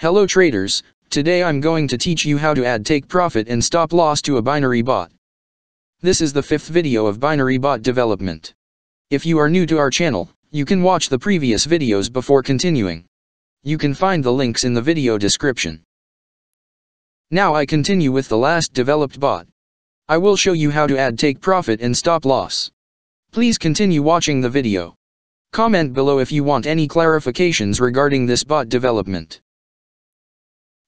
Hello traders, today I'm going to teach you how to add take profit and stop loss to a binary bot. This is the fifth video of binary bot development. If you are new to our channel, you can watch the previous videos before continuing. You can find the links in the video description. Now I continue with the last developed bot. I will show you how to add take profit and stop loss. Please continue watching the video. Comment below if you want any clarifications regarding this bot development.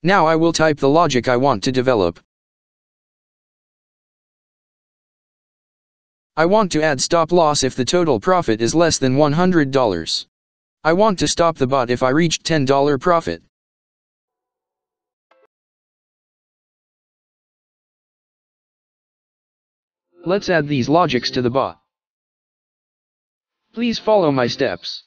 Now I will type the logic I want to develop. I want to add stop loss if the total profit is less than $100. I want to stop the bot if I reached $10 profit. Let's add these logics to the bot. Please follow my steps.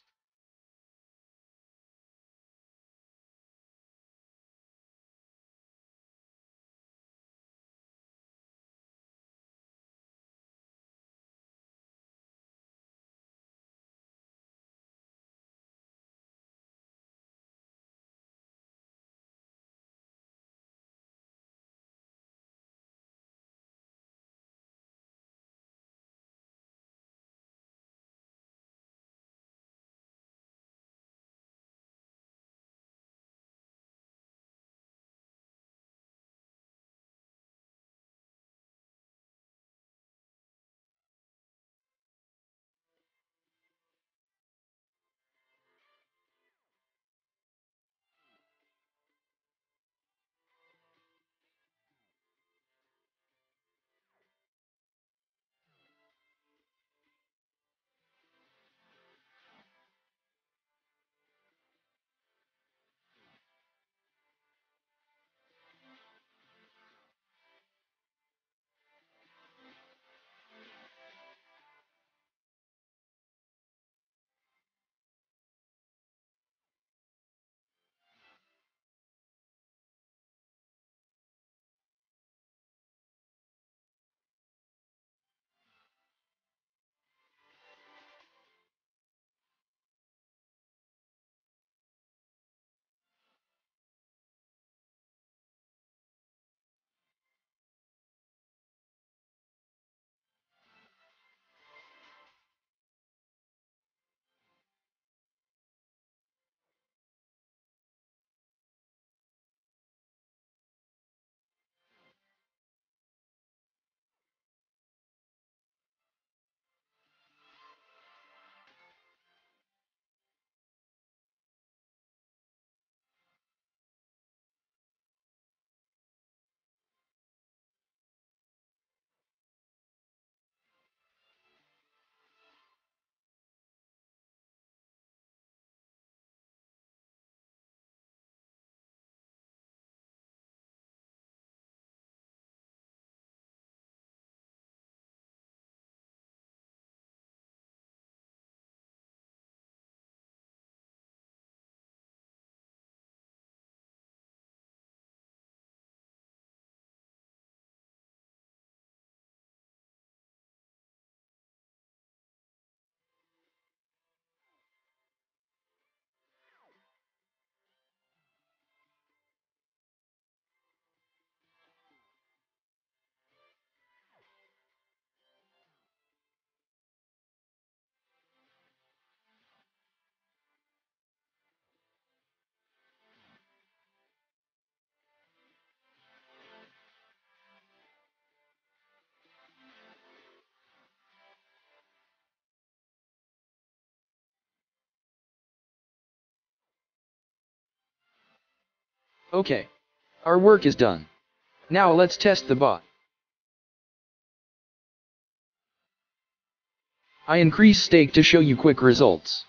Okay. Our work is done. Now let's test the bot. I increase stake to show you quick results.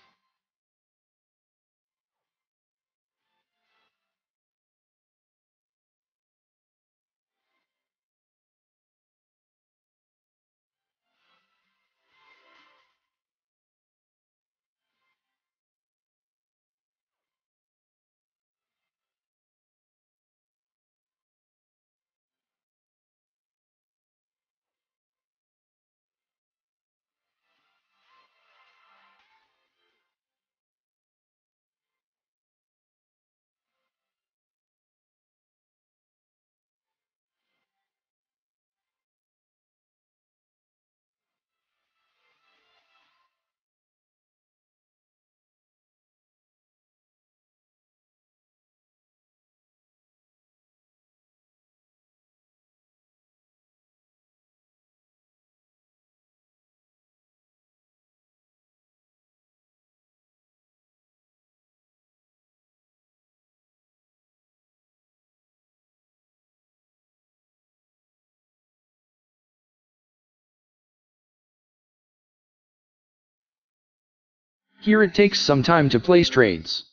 Here it takes some time to place trades.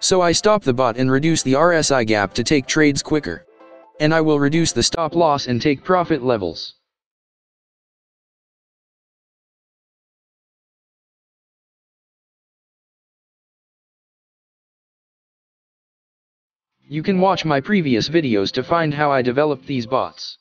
So I stop the bot and reduce the RSI gap to take trades quicker. And I will reduce the stop loss and take profit levels. You can watch my previous videos to find how I developed these bots.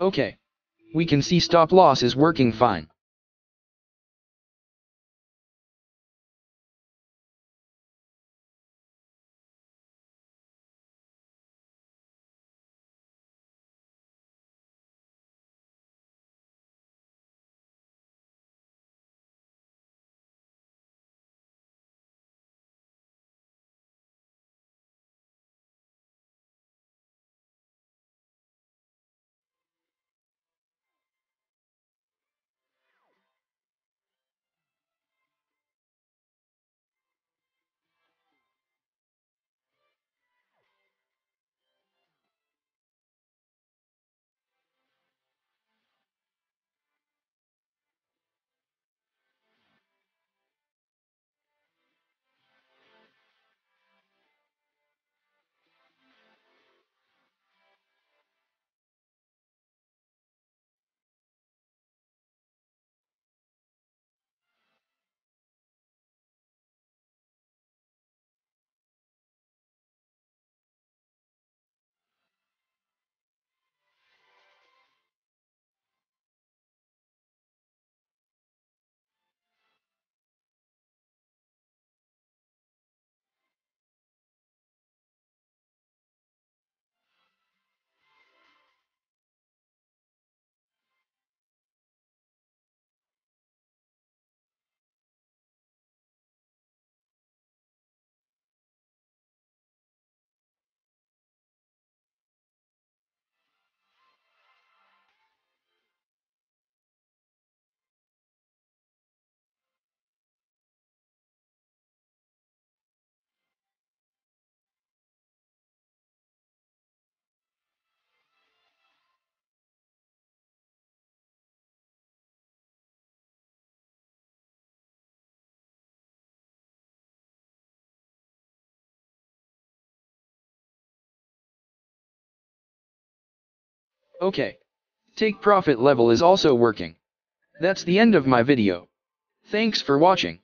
Okay. We can see stop loss is working fine. Okay. Take profit level is also working. That's the end of my video. Thanks for watching.